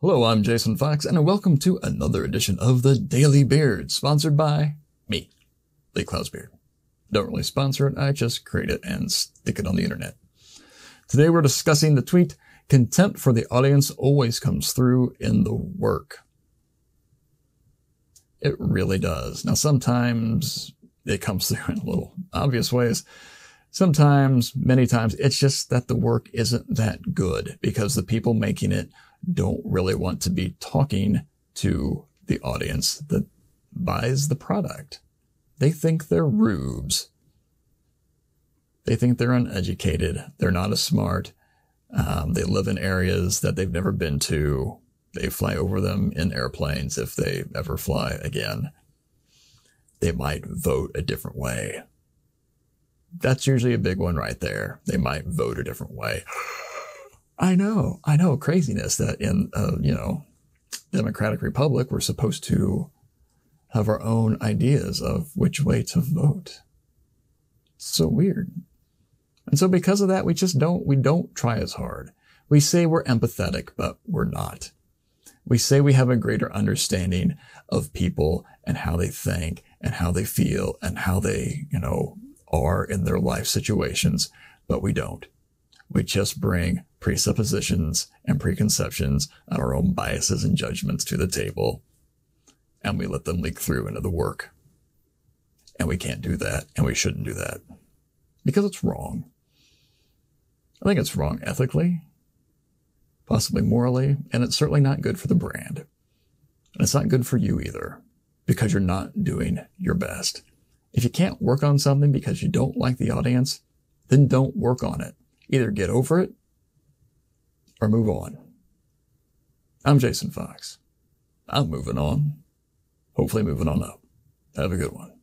Hello, I'm Jason Fox, and welcome to another edition of the Daily Beard, sponsored by me, Lee Clow's Beard. Don't really sponsor it, I just create it and stick it on the internet. Today we're discussing the tweet, contempt for the audience always comes through in the work. It really does. Now sometimes it comes through in a little obvious ways. Sometimes, many times, it's just that the work isn't that good because the people making it don't really want to be talking to the audience that buys the product. They think they're rubes. They think they're uneducated. They're not as smart. Um, they live in areas that they've never been to. They fly over them in airplanes if they ever fly again. They might vote a different way. That's usually a big one right there. They might vote a different way. I know, I know, craziness that in, uh, you know, democratic republic, we're supposed to have our own ideas of which way to vote. It's so weird. And so because of that, we just don't, we don't try as hard. We say we're empathetic, but we're not. We say we have a greater understanding of people and how they think and how they feel and how they, you know, are in their life situations, but we don't. We just bring presuppositions and preconceptions and our own biases and judgments to the table, and we let them leak through into the work. And we can't do that, and we shouldn't do that because it's wrong. I think it's wrong ethically, possibly morally, and it's certainly not good for the brand. And it's not good for you either because you're not doing your best. If you can't work on something because you don't like the audience, then don't work on it. Either get over it or move on. I'm Jason Fox. I'm moving on. Hopefully moving on up. Have a good one.